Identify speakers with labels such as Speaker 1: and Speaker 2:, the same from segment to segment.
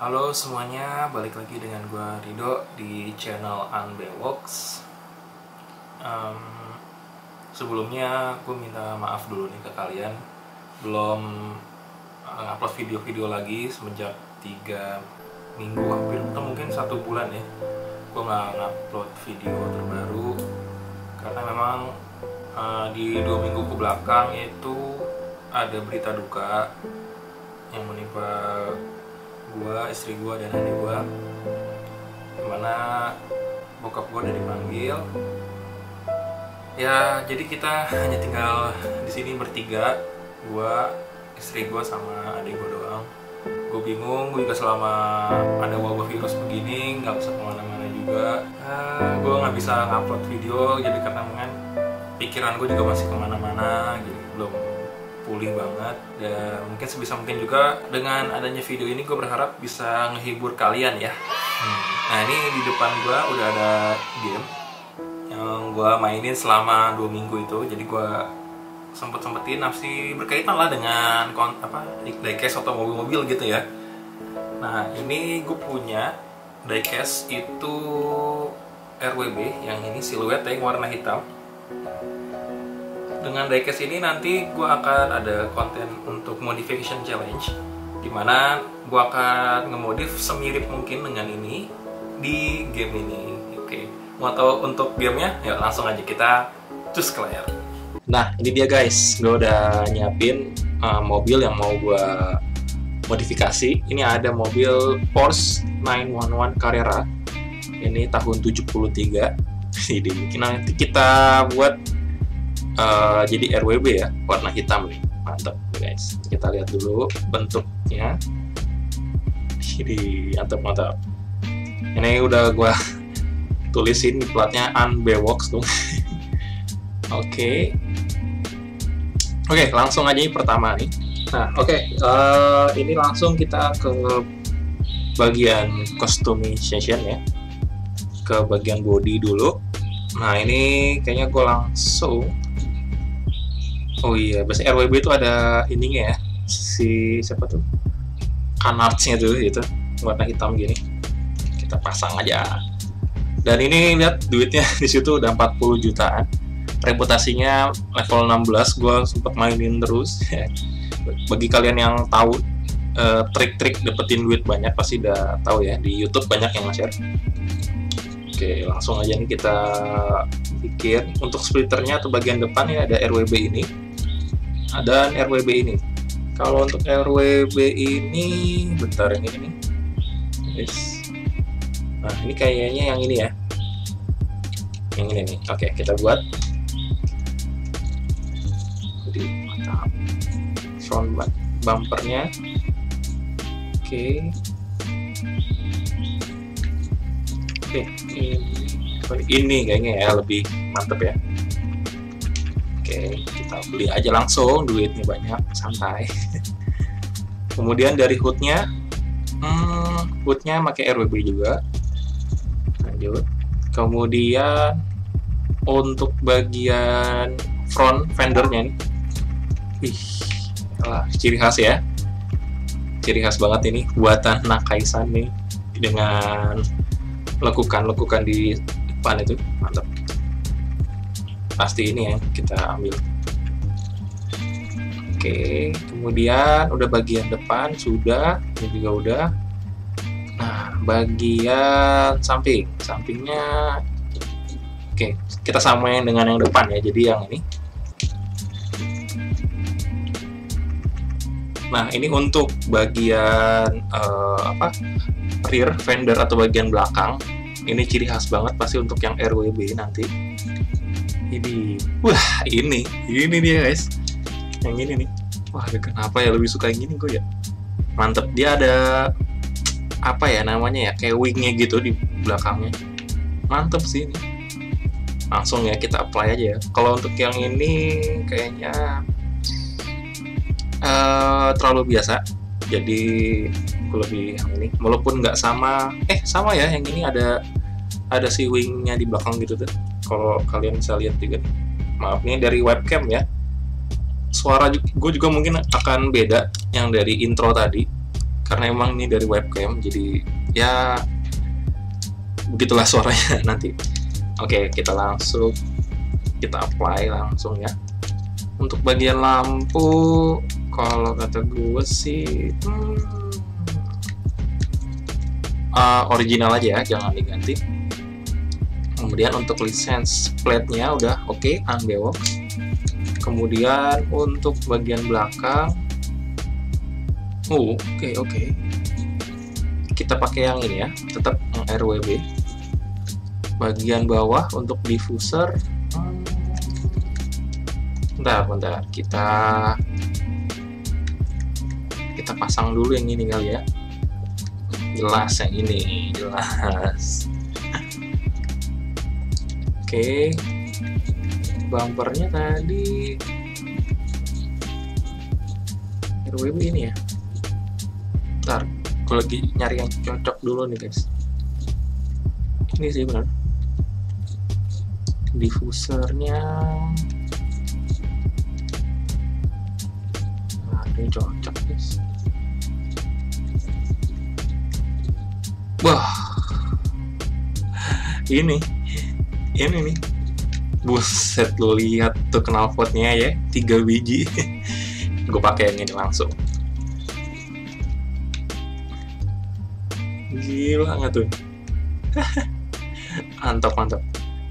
Speaker 1: Halo semuanya, balik lagi dengan gue Rido di channel Unbewox um, Sebelumnya gue minta maaf dulu nih ke kalian. Belum uh, upload video-video lagi semenjak 3 minggu hampir atau mungkin satu bulan ya. Gue gak ngupload video terbaru Karena memang uh, di dua minggu ke belakang itu ada berita duka yang menimpa gua, istri gua dan adik gua. Di mana bokap gua udah dipanggil. Ya jadi kita hanya tinggal di sini bertiga. Gua istri gua sama adik gua doang. Gue bingung gue juga selama ada wabah virus begini nggak bisa ke mana-mana juga. Ah, gue nggak bisa ngupload video jadi karena kan pikiran gue juga masih ke mana-mana jadi belum pulih banget. Dan mungkin sebisa mungkin juga dengan adanya video ini gue berharap bisa ngehibur kalian ya. Hmm. nah ini di depan gue udah ada game yang gue mainin selama dua minggu itu. Jadi gue sempet sempetin nafsi berkaitan lah dengan kon apa diecast atau mobil-mobil gitu ya. Nah ini gue punya diecast itu RWB yang ini siluet yang warna hitam dengan diecast ini nanti gue akan ada konten untuk modification challenge di mana gue akan ngemodif semirip mungkin dengan ini di game ini. Oke okay. mau tahu untuk gamenya? Ya langsung aja kita cus ke layar nah ini dia guys. Gue udah nyiapin uh, mobil yang mau gue modifikasi. Ini ada mobil Porsche 911 Carrera. Ini tahun 73 jadi nanti kita buat uh, jadi RWB ya warna hitam. Nih mantap guys. Kita lihat dulu bentuknya. Ini mantap mantap. Ini udah gua tulisin platnya unbewox tuh. Oke. Okay. oke okay, langsung aja ini pertama nih. Nah oke okay, uh, eh, ini langsung kita ke bagian customization ya. Ke bagian body dulu. Nah ini kayaknya gue langsung Oh iya, bahasa RWB itu ada ininya ya. Si siapa tuh? Canardsnya tuh itu warna hitam gini. Kita pasang aja. Dan ini lihat duitnya di situ udah 40 jutaan. Reputasinya level 16, gue sempet mainin terus. Bagi kalian yang tahu uh, trik-trik dapetin duit banyak pasti udah tahu ya di YouTube banyak yang nge-share. Oke, langsung aja nih kita bikin untuk splitternya atau bagian depan ya ada RWB ini dan RWB ini. Kalau untuk RWB ini bentar yang ini. Nih yes. nah ini kayaknya yang ini ya. Yang ini nih. Oke kita buat. Jadi mantap. Front bumpernya. Oke. Oke ini ini kayaknya ya lebih mantep ya Oke, kita beli aja langsung, duitnya banyak, santai. Kemudian dari hoodnya, hmm, hoodnya pakai RWB juga. Lanjut. Kemudian untuk bagian front fendernya nih, ih, lah, ciri khas ya. Ciri khas banget ini buatan Nakaisan nih dengan lekukan-lekukan di depan itu mantap pasti ini ya kita ambil. Oke kemudian udah bagian depan sudah ini juga udah. Nah bagian samping sampingnya oke kita samain dengan yang depan ya jadi yang ini. Nah ini untuk bagian uh, apa rear fender atau bagian belakang ini ciri khas banget pasti untuk yang RWB nanti ini. Wah ini. Ini dia guys. Yang ini nih. Wah kenapa ya? Lebih suka yang ini gue ya? Mantep. Dia ada apa ya namanya ya? Kayak wingnya gitu di belakangnya. Mantep sih ini. Langsung ya kita apply aja ya. Kalau untuk yang ini kayaknya uh, terlalu biasa. Jadi aku lebih yang ini. Walaupun nggak sama eh sama ya. Yang ini ada ada si wingnya di belakang gitu tuh kalau kalian bisa lihat juga maaf nih dari webcam ya. Suara gue juga mungkin akan beda yang dari intro tadi karena emang ini dari webcam jadi ya begitulah suaranya nanti. Oke kita langsung kita apply langsung ya. Untuk bagian lampu kalau kata gue sih hmm, uh, original aja ya jangan diganti kemudian untuk license plate-nya udah oke okay, kemudian untuk bagian belakang oh oke okay, oke. Okay. kita pakai yang ini ya tetap RWB bagian bawah untuk diffuser. Bentar bentar. Kita kita pasang dulu yang ini kali ya. Jelas yang ini jelas oke. Bumpernya tadi. RWB ini ya? Ntar gue lagi nyari yang cocok dulu nih guys. Ini sih benar. Diffusernya. Nah ini cocok guys. Wah. Ini ini nih buset lu lihat tuh knalpotnya ya tiga biji. Gue pakai yang ini langsung. Gila nggak tuh? Mantap mantap.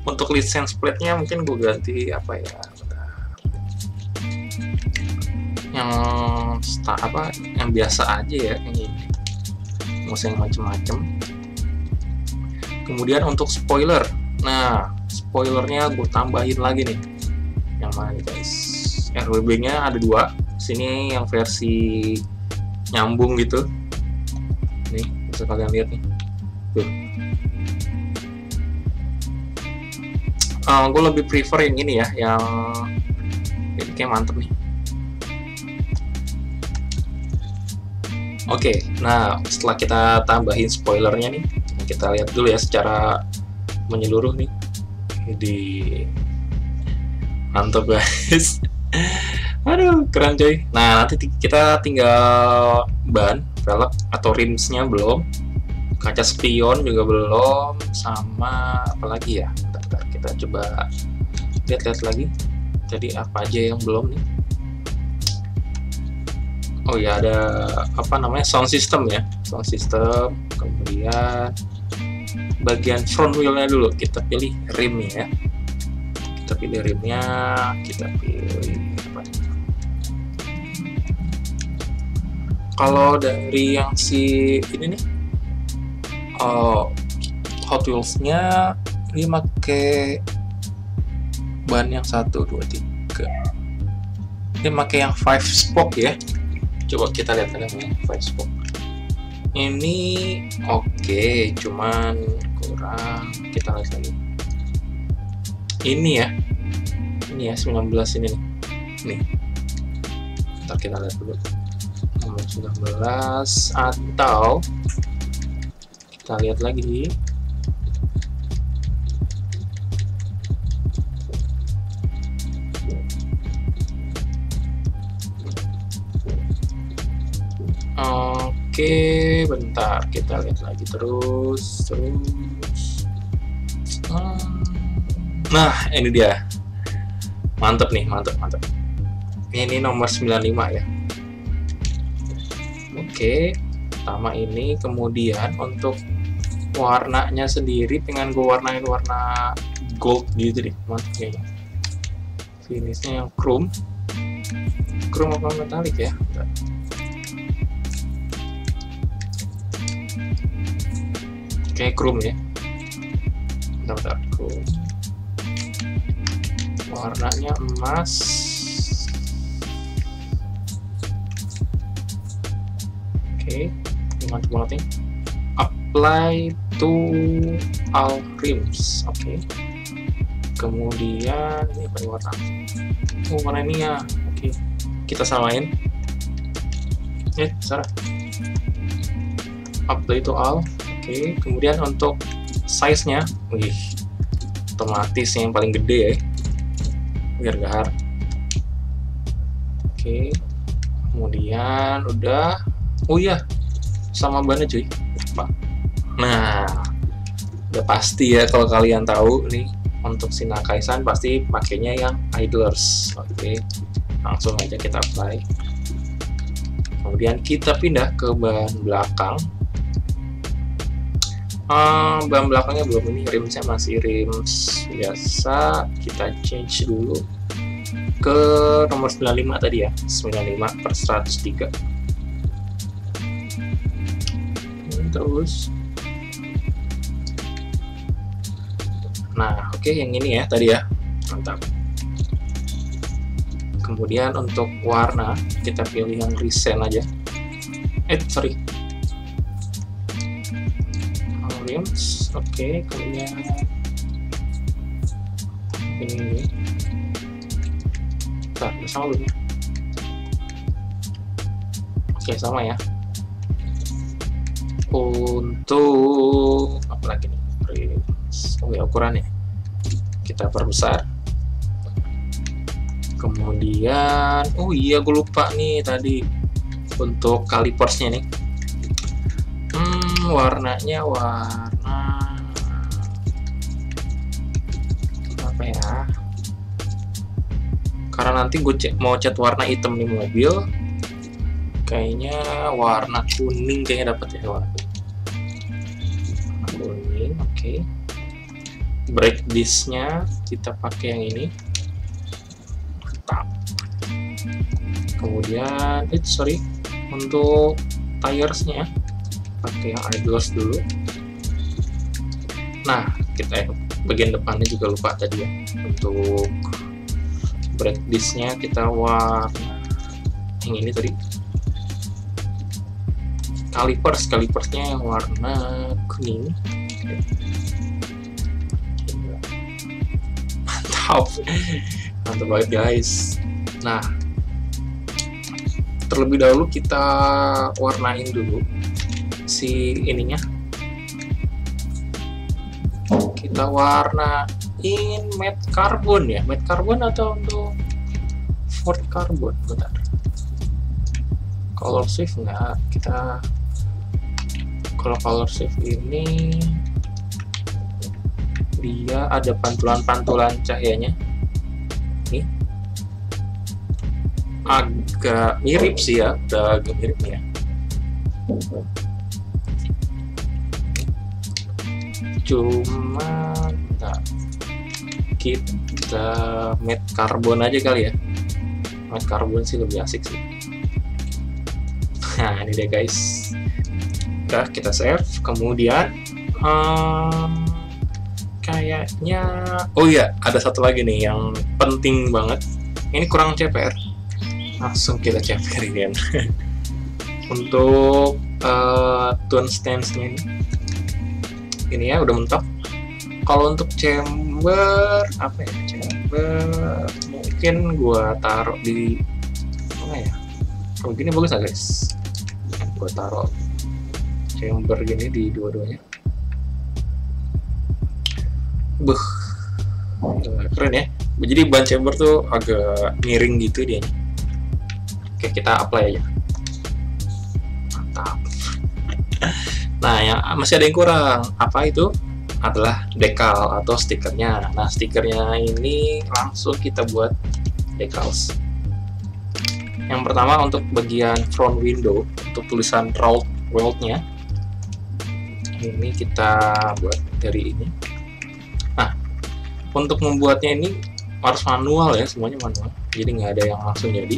Speaker 1: Untuk license plate-nya mungkin gue ganti apa ya? Yang sta apa yang biasa aja ya ini. Yang macem-macem. Kemudian untuk spoiler. Nah spoilernya gue tambahin lagi nih. Yang mana nih guys? RWB nya ada dua. Sini yang versi nyambung gitu. Nih bisa kalian lihat nih. Tuh. Uh, gue lebih prefer yang ini ya yang ini kayak mantep nih. Oke okay, nah setelah kita tambahin spoilernya nih kita lihat dulu ya secara menyeluruh nih di mantap guys. Aduh keren coy. Nah nanti kita tinggal ban velg atau rimsnya belum. Kaca spion juga belum sama apalagi ya? Kita coba lihat-lihat lagi. Jadi apa aja yang belum nih? Oh ya ada apa namanya sound system ya. Sound system kemudian bagian front wheelnya dulu. Kita pilih rim ya. Kita pilih rimnya kita pilih apa? Kalau dari yang si ini nih oh, Hot Wheels-nya ini pakai ban yang satu dua tiga. Ini pakai yang five spoke ya. Coba kita lihat kan yang five spoke. Ini oke okay, cuman kurang. Kita lihat lagi. Ini ya. Ini ya 19 ini nih. Nih. Ntar kita lihat dulu. Nomor 19 atau kita lihat lagi Oke, bentar kita lihat lagi terus, terus. Hmm. Nah, ini dia. Mantep nih, mantep, mantep. Ini nomor 95 ya. Oke, pertama ini kemudian untuk warnanya sendiri pengen gue warnain warna gold gitu deh, mantep kayaknya. Finishnya yang chrome. Chrome apa metalik ya? Kayak chrome ya. Bentar, bentar. Chrome warnanya emas. Oke okay. mantap banget nih. Apply to all rims oke. Kemudian ini apa warna? Oh warna ini ya. Oke kita samain. Ya Sarah. Apply to all Oke, kemudian untuk size-nya, wih, otomatis yang paling gede ya, biar gahar. Oke, kemudian udah, oh iya, sama bannya cuy. Nah udah pasti ya kalau kalian tahu nih untuk si Nakaisan pasti pakainya yang idlers. Oke langsung aja kita apply. Kemudian kita pindah ke ban belakang uh, ban belakangnya belum. Ini rimsnya masih rims biasa. Kita change dulu ke nomor 95 tadi ya. 95 per 103 terus. Nah oke okay, yang ini ya tadi ya. Mantap. Kemudian untuk warna kita pilih yang recent aja. Eh sorry rims oke okay, kemudian ini. Bentar, sama belum oke okay, sama ya. Untuk apa lagi nih? Oh ya ukurannya. Kita perbesar. Kemudian oh iya gue lupa nih tadi untuk kalipersnya nih warnanya warna apa ya? Karena nanti gue mau cat warna hitam di mobil kayaknya warna kuning kayaknya dapat ya warna kuning oke. Okay brake disknya kita pakai yang ini. Mantap. Kemudian it sorry untuk tiresnya pakai yang idlers dulu. Nah kita bagian depannya juga lupa tadi ya. Untuk brake disknya kita warna yang ini tadi. Calipers. Calipersnya yang warna kuning. Mantap. Mantap banget guys. Nah terlebih dahulu kita warnain dulu si ininya. Kita warnain matte carbon ya. Matte carbon atau untuk Ford carbon? Bentar. Color shift enggak kita kalau color shift ini dia ada pantulan-pantulan cahayanya. Ini agak mirip sih ya agak mirip nih ya cuma nah, kita matte carbon aja kali ya. Matte carbon sih lebih asik sih. Nah ini deh guys. Udah kita save. Kemudian um, kayaknya oh iya ada satu lagi nih yang penting banget. Ini kurang CPR langsung kita CPR kan untuk uh, tune stance ini ini ya udah mentok kalau untuk chamber apa ya chamber mungkin gua taruh di mana ya kalau gini bagus lah guys gua taruh chamber gini di dua-duanya Beuh. Keren ya. Jadi ban chamber tuh agak miring gitu dia. Oke, kita apply aja. Mantap. Nah, yang masih ada yang kurang. Apa itu? Adalah dekal atau stikernya. Nah, stikernya ini langsung kita buat decals. Yang pertama untuk bagian front window untuk tulisan route world-nya. Ini kita buat dari ini untuk membuatnya ini harus manual ya semuanya manual jadi nggak ada yang langsung jadi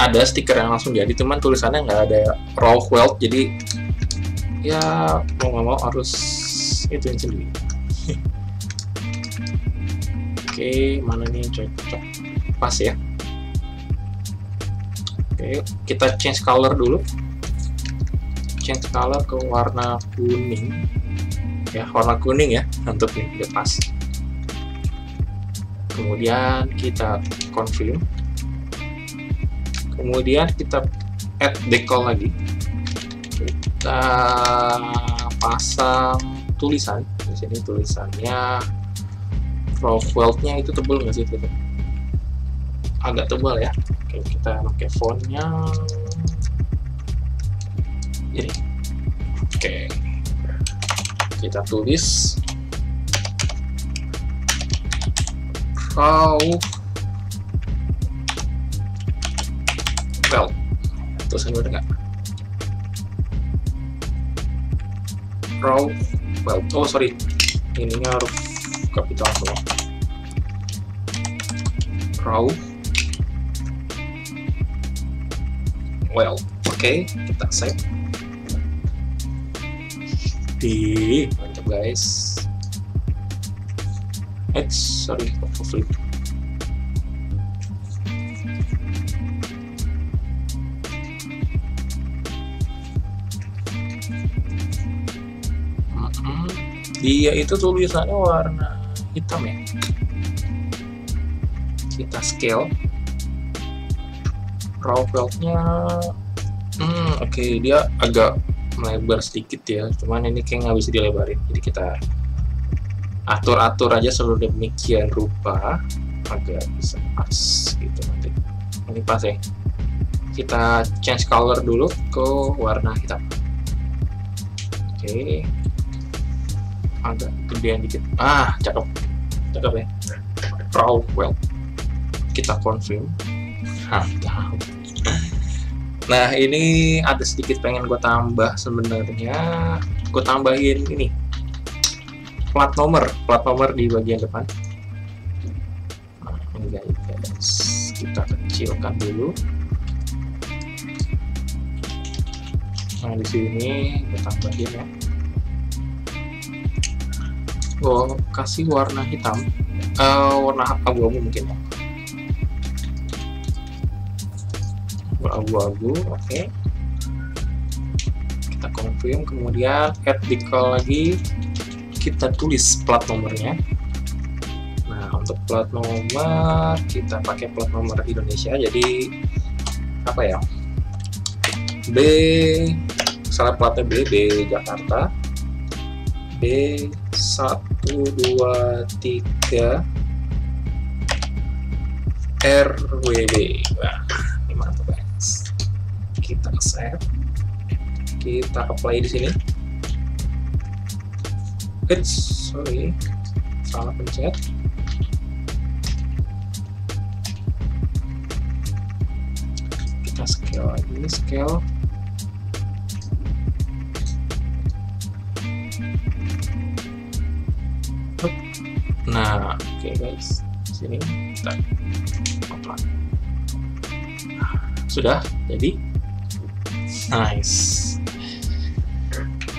Speaker 1: ada stiker yang langsung jadi teman tulisannya nggak ada raw weld jadi ya mau nggak mau harus itu yang sendiri. Oke mana nih cocok? Pas ya. Oke kita change color dulu. Change color ke warna kuning. Ya warna kuning ya untuk ini udah pas. Kemudian kita confirm kemudian kita add decal lagi. Kita pasang tulisan. Di sini tulisannya profile-nya itu tebal nggak sih itu agak tebal ya. Oke kita pakai fontnya. Ini. Oke. Kita tulis. Raw well tulisan gue nggak? Raw well oh sorry. Ininya harus kapital semua raw well oke okay, kita save. Di mantap guys. X sorry flip dia itu tulisannya warna hitam ya. Kita scale. Raw feltnya hmm oke okay, dia agak melebar sedikit ya. Cuman ini kayak nggak bisa dilebarin jadi kita atur-atur aja seluruh demikian rupa agar bisa pas gitu nanti. Ini pas ya. Kita change color dulu ke warna hitam. Oke. okay agak gedean dikit. Ah cakep. Cakep ya. Proud well. Kita confirm. Nah ini ada sedikit pengen gue tambah sebenarnya. Gue tambahin ini. Plat nomor. Plat nomor di bagian depan. Nah, ini guys kita kecilkan dulu. Nah di sini gue tambahin ya gue kasih warna hitam. Uh, warna abu-abu mungkin ya. Abu-abu oke. Okay. kita confirm kemudian add decal lagi. Kita tulis plat nomornya. Nah untuk plat nomor kita pakai plat nomor Indonesia. Jadi apa ya? B salah platnya B, B Jakarta. B1 satu dua tiga RWB wah ini mantap guys. Kita set kita apply di sini. It's sorry. Salah pencet. Kita scale lagi scale. Nah oke okay guys sini kita apply sudah jadi? Nice.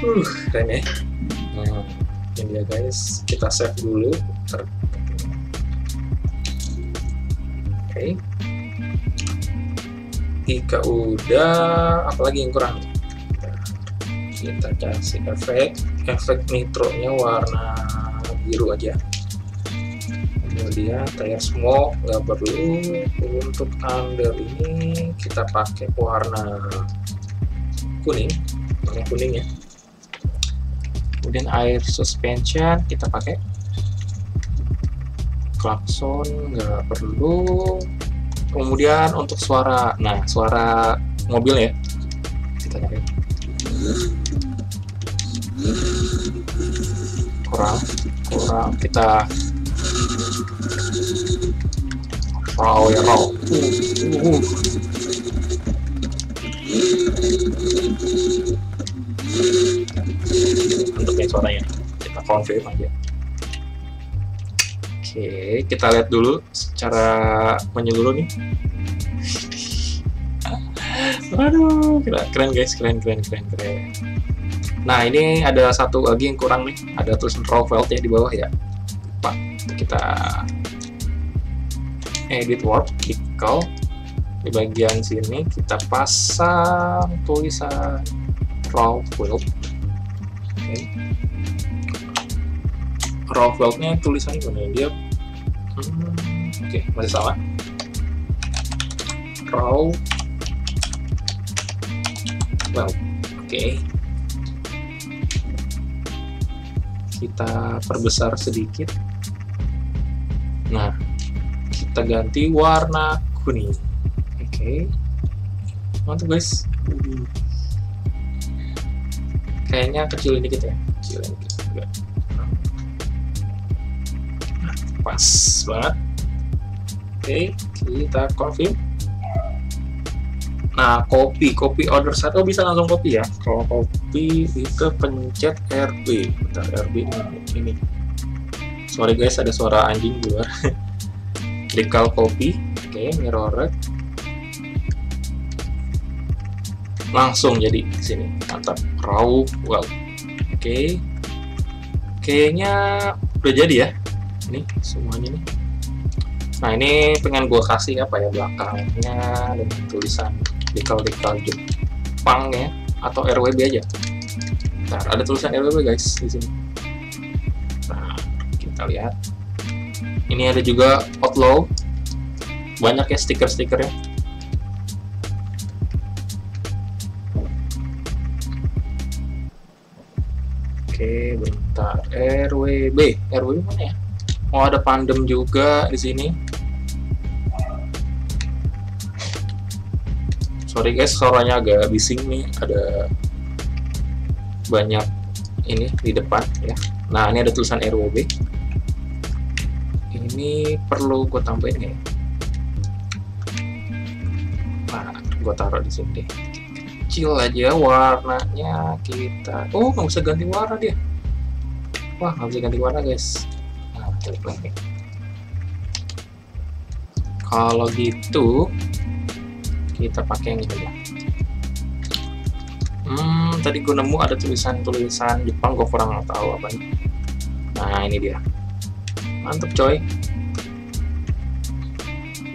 Speaker 1: Uh keren ya. Nah ini dia guys. Kita save dulu. Oke. Okay. jika udah. Apalagi yang kurang? Kita kasih efek. Efek nitronya warna biru aja kemudian tayar smoke nggak perlu untuk under ini kita pakai warna kuning warna kuning ya. Kemudian air suspension kita pakai. Klakson nggak perlu. Kemudian untuk suara nah suara mobil ya. Kita cari kurang kurang. Kita raw ya raw uh, uh. untuk yang suaranya. Kita confirm aja oke kita lihat dulu secara menyeluruh nih. Aduh keren guys. Keren keren keren keren. Nah ini ada satu lagi yang kurang nih. Ada tulisan raw ya di bawah ya. Pak kita edit word artikel di bagian sini kita pasang tulisan raw oke. Okay. raw nya tulisannya gimana dia hmm, oke okay, masih sama raw well oke. Okay. kita perbesar sedikit. Nah kita ganti warna kuning. Oke. Okay. mantap guys. Kayaknya kecil dikit ya. Kecil dikit juga. Pas banget. Oke kita confirm nah kopi kopi order satu bisa langsung kopi ya? Kalau kopi itu pencet RB bentar RB ini ini. Sorry guys ada suara anjing luar Dekal kopi oke mirror red. Langsung jadi di sini. Mantap. Raw well. Oke. Kayaknya udah jadi ya. Ini semuanya nih. Nah ini pengen gue kasih apa ya? Belakangnya dengan tulisan dekal-dekal Jepang ya atau RWB aja. Ntar ada tulisan RWB guys di sini. Nah kita lihat ini ada juga outlaw banyak ya stiker-stikernya Oke, bentar. RWB. RWB mana ya? Oh, ada pandem juga di sini. Sorry guys, suaranya agak bising nih. Ada banyak ini di depan ya. Nah, ini ada tulisan RWB. Ini perlu gue tambahin ya. Nah, gue taruh di sini. Deh kecil aja warnanya kita. Oh nggak bisa ganti warna dia. Wah nggak bisa ganti warna guys. Nah, lagi. Kalau gitu kita pakai yang ini ya hmm tadi gue nemu ada tulisan-tulisan Jepang gue kurang tahu apa ini nah ini dia. Mantep coy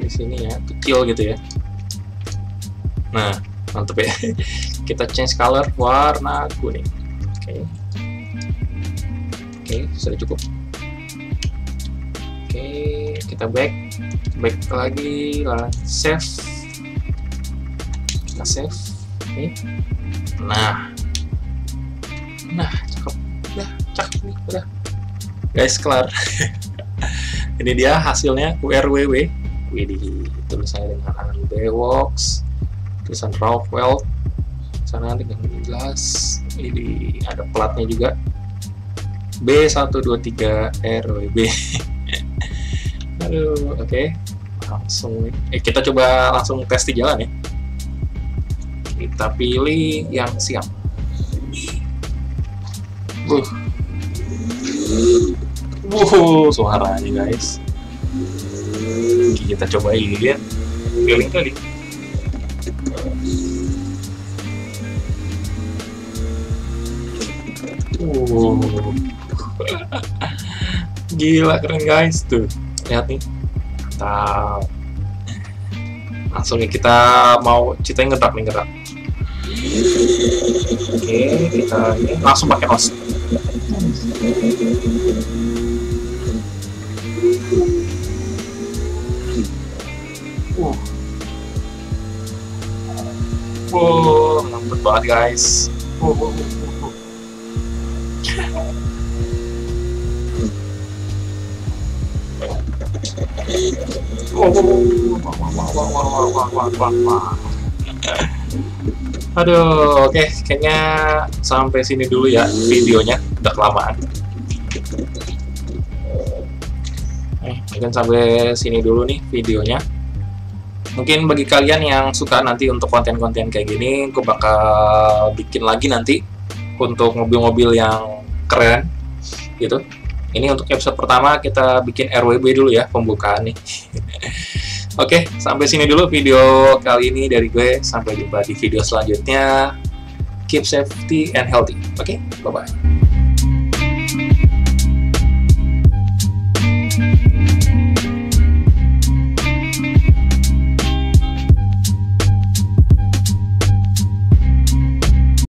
Speaker 1: di sini ya kecil gitu ya. Nah mantep ya. Kita change color warna kuning. Oke. Okay. oke okay, sudah cukup. Oke okay, kita back. Back lagi lah save. Kita save. Oke. Nah. Nah cakep. Udah cakep nih udah. Guys kelar. Ini dia hasilnya URWW Widih, tulisannya dengan Bewox tulisan Rockwell sana dengan jelas ini ada platnya juga. B123 RWB aduh oke. Okay. langsung eh kita coba langsung tes di jalan ya. Kita pilih yang siap. Uh Wuh, suaranya guys kita cobain lihat keliling kali Uh. Gila keren guys tuh. Lihat nih. Mantap. Langsung nih kita mau ceritain ngedak nih ngedak. Oke, kita ini langsung pakai os. Banget guys. Uh, uh, uh. Aduh, oke, okay. kayaknya sampai sini dulu ya videonya, udah kelamaan. Eh, mungkin sampai sini dulu nih videonya. Mungkin bagi kalian yang suka nanti untuk konten-konten kayak gini, gue bakal bikin lagi nanti untuk mobil-mobil yang keren, gitu. Ini untuk episode pertama kita bikin RWB dulu ya pembukaan nih. Oke sampai sini dulu video kali ini dari gue. Sampai jumpa di video selanjutnya. Keep safety and healthy. Oke bye bye